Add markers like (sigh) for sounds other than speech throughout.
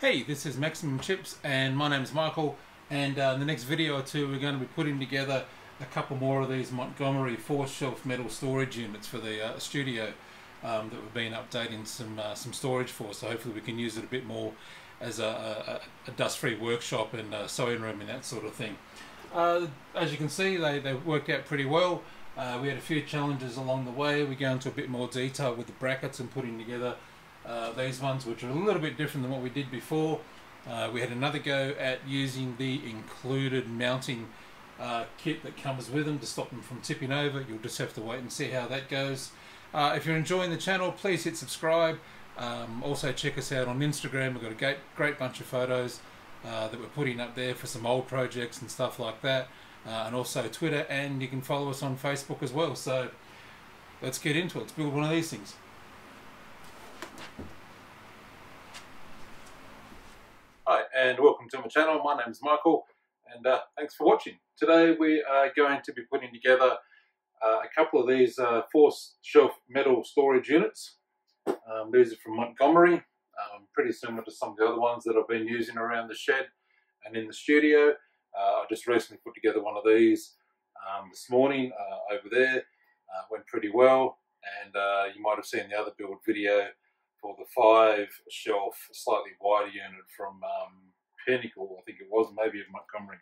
Hey, this is Maximum Chips and my name is Michael and uh, in the next video or two we're going to be putting together a couple more of these Montgomery four shelf metal storage units for the uh, studio um, that we've been updating some uh, some storage for so hopefully we can use it a bit more as a, a, a dust-free workshop and sewing room and that sort of thing. Uh, as you can see they, they worked out pretty well. Uh, we had a few challenges along the way. We go into a bit more detail with the brackets and putting together uh, these ones which are a little bit different than what we did before. Uh, we had another go at using the included mounting uh, kit that comes with them to stop them from tipping over. You'll just have to wait and see how that goes. Uh, if you're enjoying the channel, please hit subscribe. Um, also check us out on Instagram. We've got a great, great bunch of photos uh, that we're putting up there for some old projects and stuff like that. Uh, and also Twitter, and you can follow us on Facebook as well. So let's get into it. Let's build one of these things. Hi, and welcome to my channel. My name is Michael, and uh, thanks for watching. Today we are going to be putting together uh, a couple of these uh, four shelf metal storage units. Um, these are from Montgomery, um, pretty similar to some of the other ones that I've been using around the shed and in the studio. Uh, I just recently put together one of these um, this morning uh, over there. Uh, went pretty well, and you might have seen the other build video for the five shelf, slightly wider unit from um, Pinnacle, I think it was, maybe of Montgomery.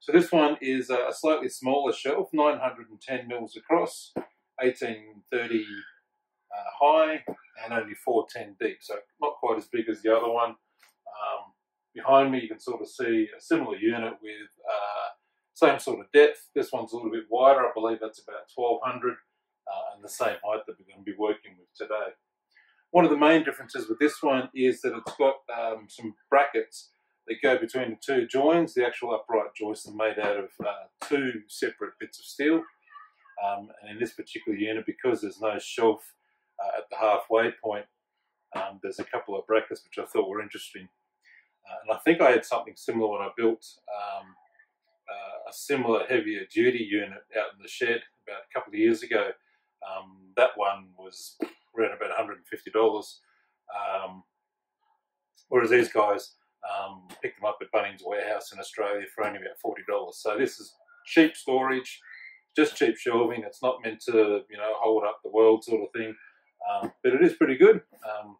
So this one is a slightly smaller shelf, 910 mils across, 1830 uh, high, and only 410 deep. So not quite as big as the other one. Um, behind me, you can sort of see a similar unit with uh, same sort of depth. This one's a little bit wider. I believe that's about 1200 uh, and the same height that we're going to be working with today. One of the main differences with this one is that it's got um, some brackets that go between the two joins. The actual upright joists are made out of uh, two separate bits of steel. Um, and in this particular unit, because there's no shelf uh, at the halfway point, um, there's a couple of brackets which I thought were interesting. Uh, and I think I had something similar when I built um, uh, a similar heavier duty unit out in the shed about a couple of years ago. Um, that one was around about $150. Um, whereas these guys um, picked them up at Bunnings Warehouse in Australia for only about $40. So this is cheap storage, just cheap shelving. It's not meant to, you know, hold up the world sort of thing. Um, but it is pretty good. Um,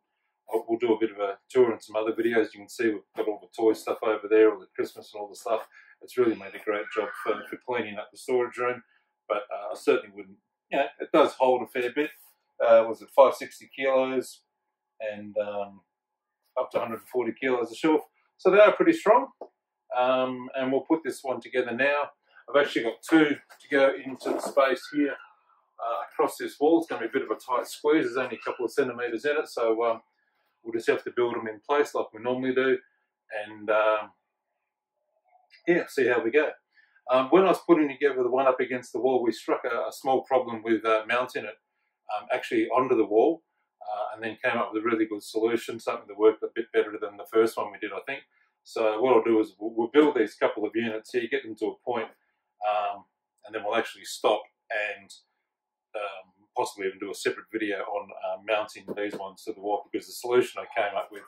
we'll do a bit of a tour and some other videos. You can see we've got all the toy stuff over there, all the Christmas and all the stuff. It's really made a great job for, for cleaning up the storage room. But uh, I certainly wouldn't, you know, it does hold a fair bit uh, was it 560 kilos and um, up to 140 kilos a shelf. So they are pretty strong. Um, and we'll put this one together now. I've actually got two to go into the space here uh, across this wall. It's going to be a bit of a tight squeeze. There's only a couple of centimetres in it, so um, we'll just have to build them in place like we normally do. And um, yeah, see how we go. Um, when I was putting together the one up against the wall, we struck a, a small problem with uh, mounting it um, actually onto the wall uh, and then came up with a really good solution, something that worked a bit better than the first one we did, I think. So what I'll do is we'll, we'll build these couple of units here, get them to a point, um, and then we'll actually stop and um, possibly even do a separate video on uh, mounting these ones to the wall because the solution I came up with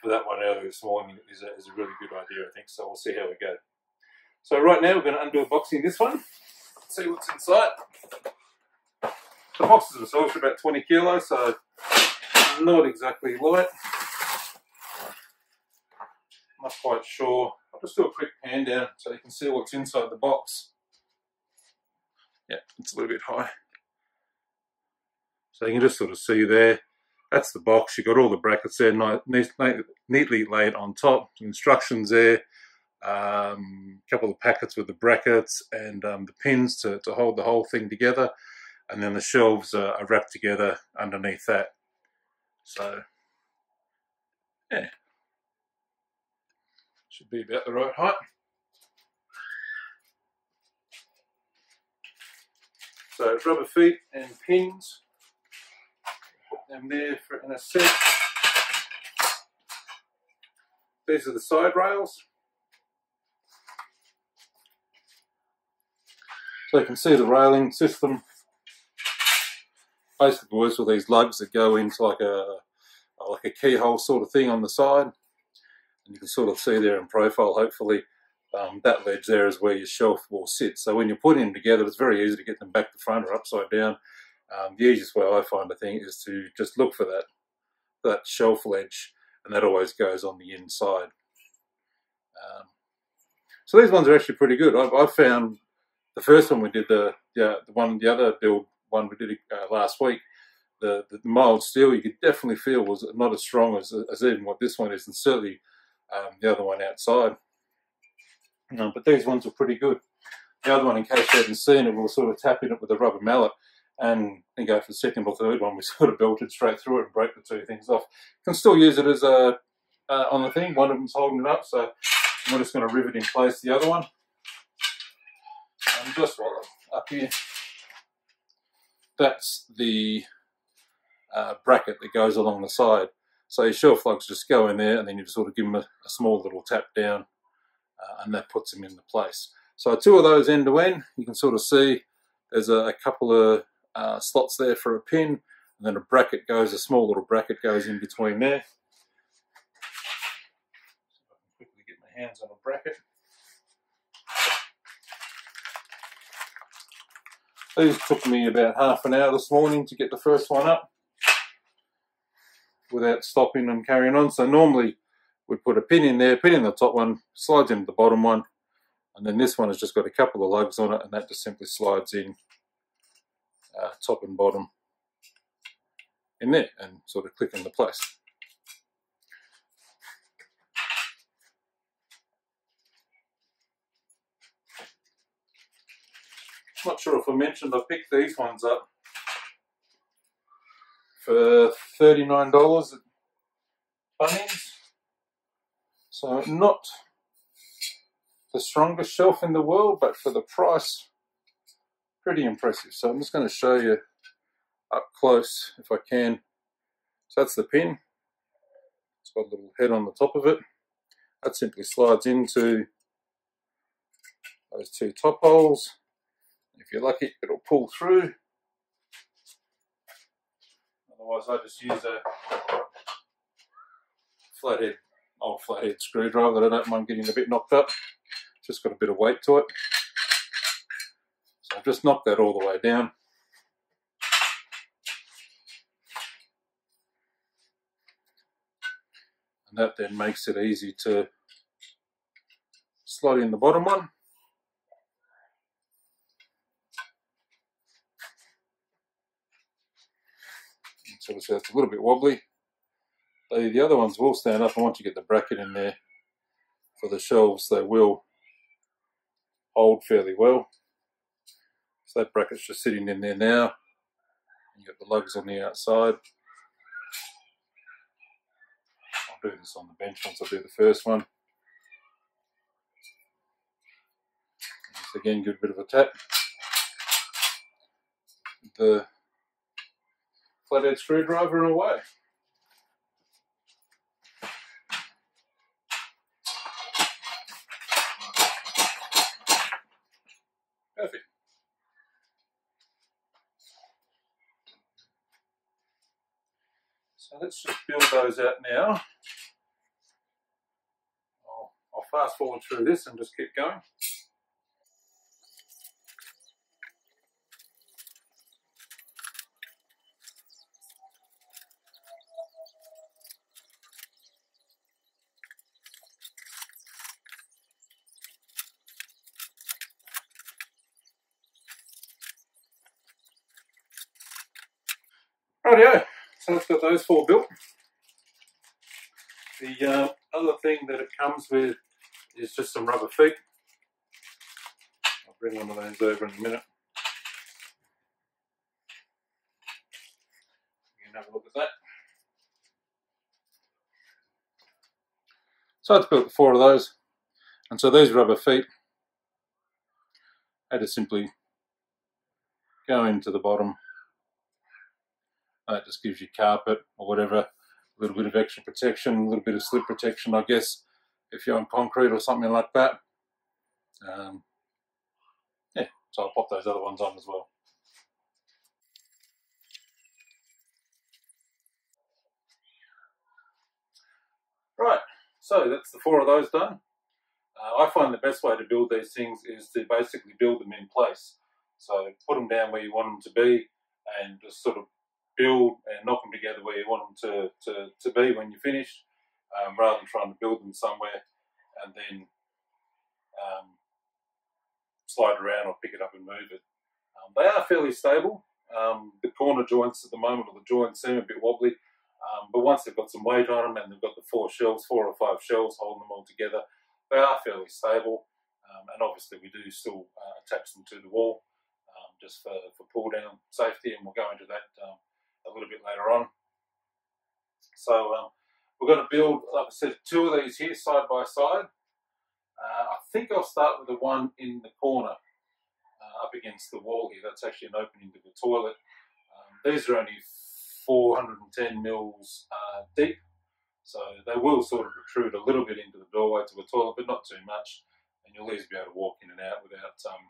for that one earlier this morning is a, is a really good idea, I think. So we'll see how we go. So right now we're going to undo a boxing this one, see what's inside. The boxes themselves are about 20 kilos, so not exactly light. Not quite sure. I'll just do a quick pan down so you can see what's inside the box. Yeah, it's a little bit high. So you can just sort of see there. That's the box. You've got all the brackets there, neatly laid on top. Instructions there. A um, couple of packets with the brackets and um, the pins to, to hold the whole thing together and then the shelves are, are wrapped together underneath that. So, yeah, should be about the right height. So rubber feet and pins, put them there for in a set. These are the side rails. So you can see the railing system basically works with these lugs that go into like a like a keyhole sort of thing on the side. And you can sort of see there in profile, hopefully, um, that ledge there is where your shelf will sit. So when you're putting them together, it's very easy to get them back to front or upside down. Um, the easiest way I find, I think, is to just look for that that shelf ledge, and that always goes on the inside. Um, so these ones are actually pretty good. I've, I've found the first one we did, the, the, the one, the other build one we did uh, last week, the, the mild steel you could definitely feel was not as strong as, as even what this one is, and certainly um, the other one outside. Um, but these ones are pretty good. The other one, in case you haven't seen it, we'll sort of tap in it with a rubber mallet and then go for the second or third one. We (laughs) sort of belted straight through it and break the two things off. Can still use it as a uh, on the thing. One of them's holding it up, so we're just going to rivet in place the other one. And just while I'm up here, that's the uh, bracket that goes along the side. So your shelf lugs just go in there and then you just sort of give them a, a small little tap down uh, and that puts them into place. So two of those end to end, you can sort of see there's a, a couple of uh, slots there for a pin and then a bracket goes, a small little bracket goes in between there. So I can quickly get my hands on a bracket. These took me about half an hour this morning to get the first one up without stopping and carrying on. So normally we'd put a pin in there, pin in the top one, slides into the bottom one, and then this one has just got a couple of lugs on it and that just simply slides in uh, top and bottom in there and sort of click into place. Not sure if I mentioned I picked these ones up for $39 at Bunnings. So not the strongest shelf in the world, but for the price, pretty impressive. So I'm just going to show you up close if I can. So that's the pin. It's got a little head on the top of it. That simply slides into those two top holes. If you're lucky, it'll pull through. Otherwise, I just use a flathead, old flathead screwdriver that I don't mind getting a bit knocked up. Just got a bit of weight to it. So I've just knocked that all the way down. And that then makes it easy to slot in the bottom one. So it's a little bit wobbly. The other ones will stand up and once you get the bracket in there for the shelves they will hold fairly well. So that bracket's just sitting in there now. You got the lugs on the outside. I'll do this on the bench once I do the first one. Just again, a bit of a tap. The flathead screwdriver and away. Perfect. So let's just build those out now. I'll, I'll fast forward through this and just keep going. Rightio, so I've got those four built. The uh, other thing that it comes with is just some rubber feet. I'll bring one of those over in a minute. You can have a look at that. So I've built four of those. And so these rubber feet, I just simply go into the bottom that just gives you carpet or whatever, a little bit of extra protection, a little bit of slip protection, I guess, if you're on concrete or something like that. Um, yeah, so I'll pop those other ones on as well. Right, So that's the four of those done. Uh, I find the best way to build these things is to basically build them in place. So put them down where you want them to be and just sort of build and knock them together where you want them to, to, to be when you're finished, um, rather than trying to build them somewhere and then um, slide around or pick it up and move it. Um, they are fairly stable. Um, the corner joints at the moment, or the joints seem a bit wobbly, um, but once they've got some weight on them and they've got the four shelves, four or five shelves holding them all together, they are fairly stable. Um, and obviously, we do still uh, attach them to the wall just for, for pull down safety, and we'll go into that a little bit later on. So, um, we're going to build, like I said, two of these here side by side. Uh, I think I'll start with the one in the corner uh, up against the wall here. That's actually an opening to the toilet. Um, these are only 410 mils uh, deep, so they will sort of protrude a little bit into the doorway to the toilet, but not too much. And you'll easily be able to walk in and out without um,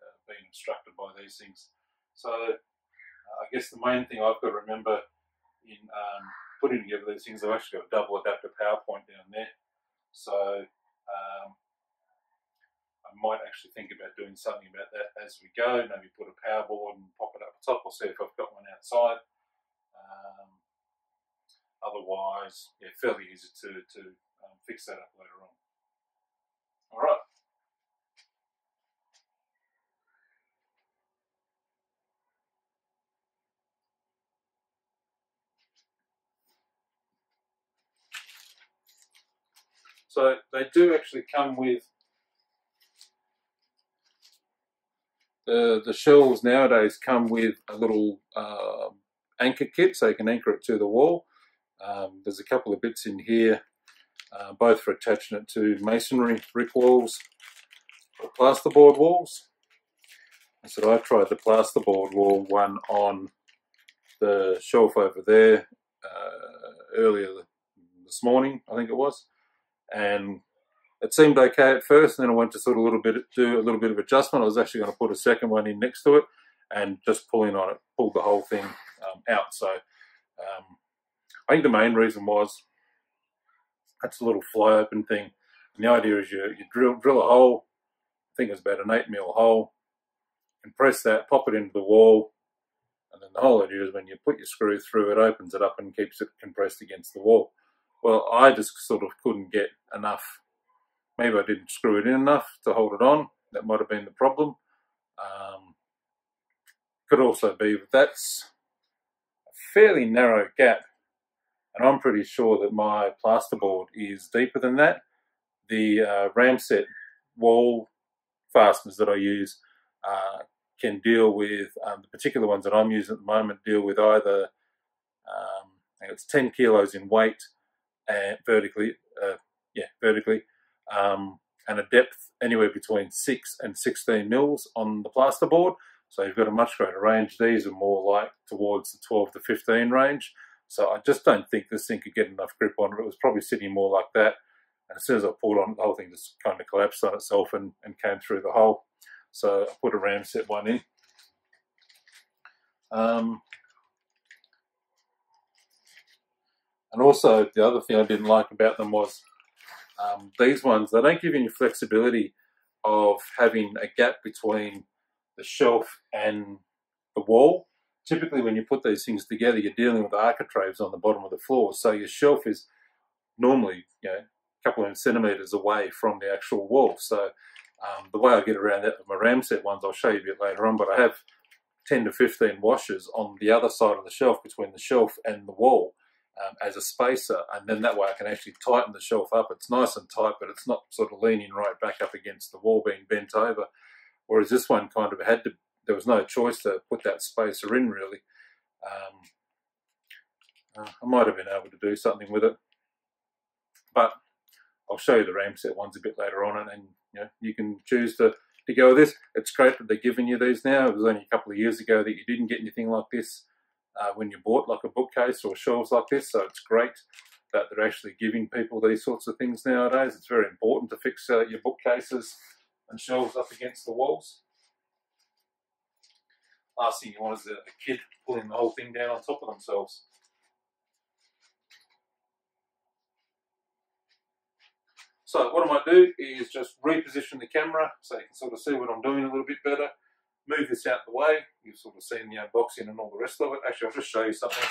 uh, being obstructed by these things. So I guess the main thing I've got to remember in um, putting together these things, I've actually got a double adapter PowerPoint down there. So um, I might actually think about doing something about that as we go. Maybe put a power board and pop it up the top. I'll see if I've got one outside. Um, otherwise, yeah, fairly easy to, to um, fix that up later on. All right. So they do actually come with the the shelves nowadays come with a little uh, anchor kit so you can anchor it to the wall. Um, there's a couple of bits in here, uh, both for attaching it to masonry brick walls or plasterboard walls. I said I tried the plasterboard wall one on the shelf over there uh, earlier this morning, I think it was, and it seemed okay at first, and then I went to sort of a little bit do a little bit of adjustment. I was actually going to put a second one in next to it, and just pulling on it pulled the whole thing um, out. So um, I think the main reason was that's a little fly open thing. And the idea is you, you drill, drill a hole, I think it's about an 8 mil hole, compress that, pop it into the wall, and then the whole idea is when you put your screw through, it opens it up and keeps it compressed against the wall. Well, I just sort of couldn't get enough. Maybe I didn't screw it in enough to hold it on. That might have been the problem. Um, could also be that's a fairly narrow gap and I'm pretty sure that my plasterboard is deeper than that. The uh, Ramset wall fasteners that I use uh, can deal with, um, the particular ones that I'm using at the moment deal with either, um, it's 10 kilos in weight and vertically, uh, yeah, vertically, um, and a depth anywhere between 6 and 16 mils on the plasterboard. So you've got a much greater range. These are more like towards the 12 to 15 range. So I just don't think this thing could get enough grip on it. It was probably sitting more like that. And as soon as I pulled on it, the whole thing just kind of collapsed on itself and, and came through the hole. So I put a Ramset one in. Um, and also the other thing I didn't like about them was um, these ones, they don't give you any flexibility of having a gap between the shelf and the wall typically when you put these things together, you're dealing with architraves on the bottom of the floor. So your shelf is normally, you know, a couple of centimetres away from the actual wall. So um, the way I get around that with my Ramset ones, I'll show you a bit later on, but I have 10 to 15 washers on the other side of the shelf between the shelf and the wall um, as a spacer. And then that way I can actually tighten the shelf up. It's nice and tight, but it's not sort of leaning right back up against the wall being bent over. Whereas this one kind of had to there was no choice to put that spacer in really. Um, uh, I might have been able to do something with it, but I'll show you the Ramset ones a bit later on, and, and you, know, you can choose to, to go with this. It's great that they're giving you these now. It was only a couple of years ago that you didn't get anything like this uh, when you bought like a bookcase or shelves like this, so it's great that they're actually giving people these sorts of things nowadays. It's very important to fix uh, your bookcases and shelves up against the walls last thing you want is a, a kid pulling the whole thing down on top of themselves. So what I might do is just reposition the camera so you can sort of see what I'm doing a little bit better. Move this out of the way. You've sort of seen the unboxing and all the rest of it. Actually, I'll just show you something.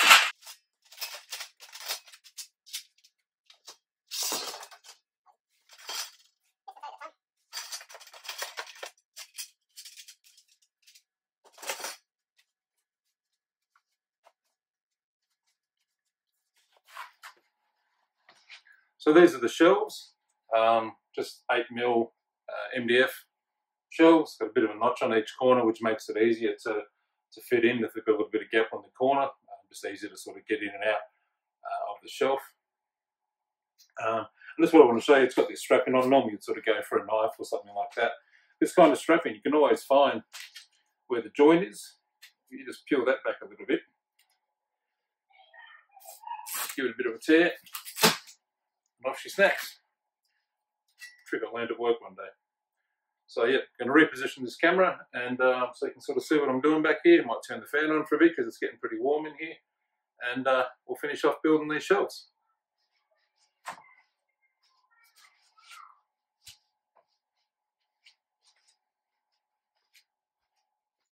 So these are the shelves, um, just 8 mil uh, MDF shelves, got a bit of a notch on each corner which makes it easier to, to fit in if they've got a little bit of gap on the corner, um, just easier to sort of get in and out uh, of the shelf. Um, and this is what I want to show you, it's got this strapping on, normally you'd sort of go for a knife or something like that. This kind of strapping, you can always find where the joint is. You just peel that back a little bit. Give it a bit of a tear and off she snacks. Trick I learned at work one day. So yeah, I'm going to reposition this camera and uh, so you can sort of see what I'm doing back here. Might turn the fan on for a bit because it's getting pretty warm in here. And uh, we'll finish off building these shelves.